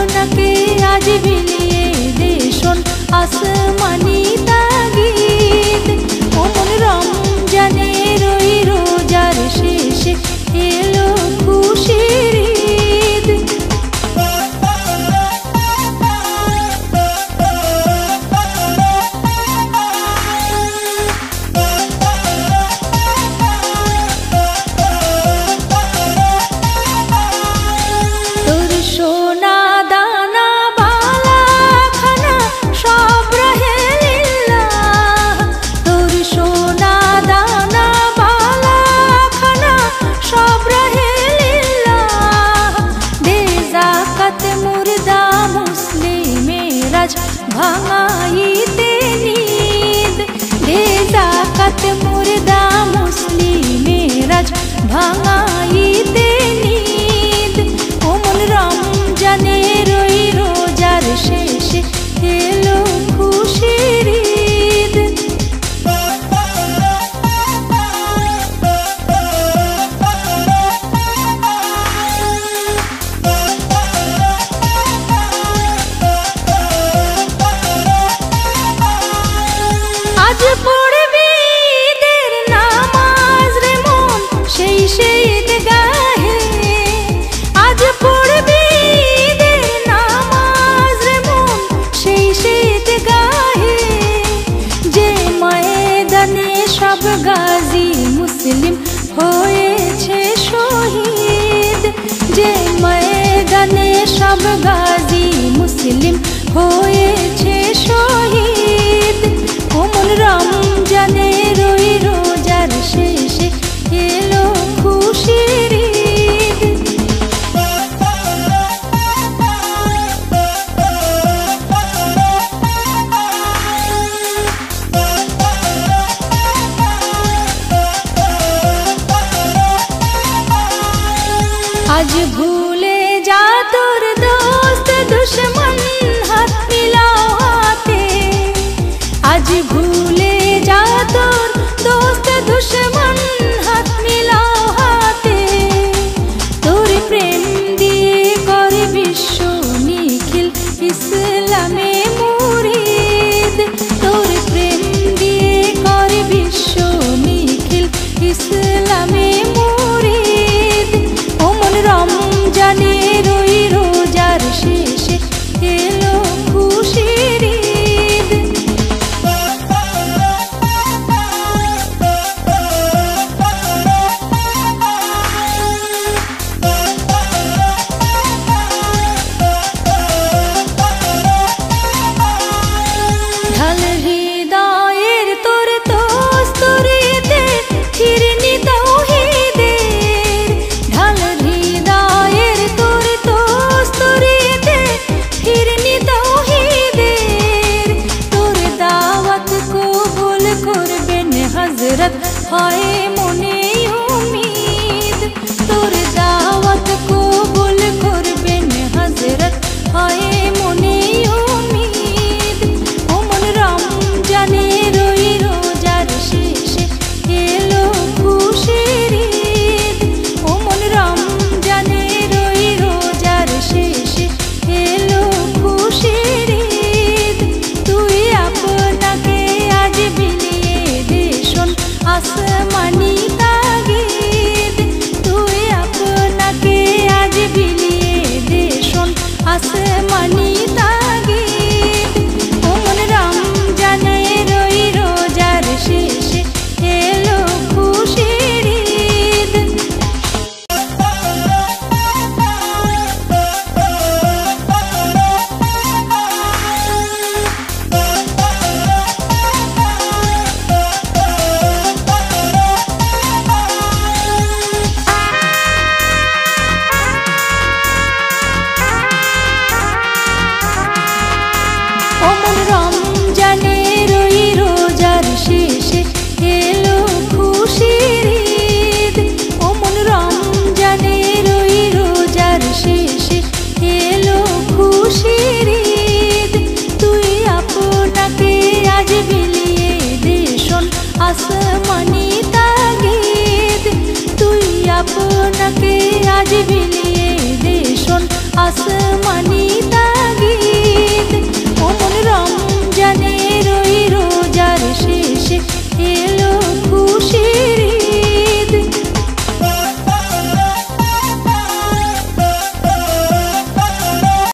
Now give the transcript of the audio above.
আলোনাকে আজ বিলিয়ে দেশন আসমানি हमारी दे मुर्दा मुस्लिम रज भंगाई ते গীত গাহে, যে ময়দানে সব গাজী মুসলিম হয়েছে শহীদ। যে ময়দানে সব গাজী মুসলিম হয়েছে শহীদ। আজ ভুলে যা তোর দোস্ত দুশ্মন হাত মিলাও হাতে। আজ ভুলে যা তোর দোস্ত দুশ্মন হাত মিলাও হাতে। তোর প্রেম দিয়ে করে বিশ্ব নিখিল ইসলামে phải আসমানি তাগিদ তুই আপনাকে আজ বিলিয়ে দেশন আসমানি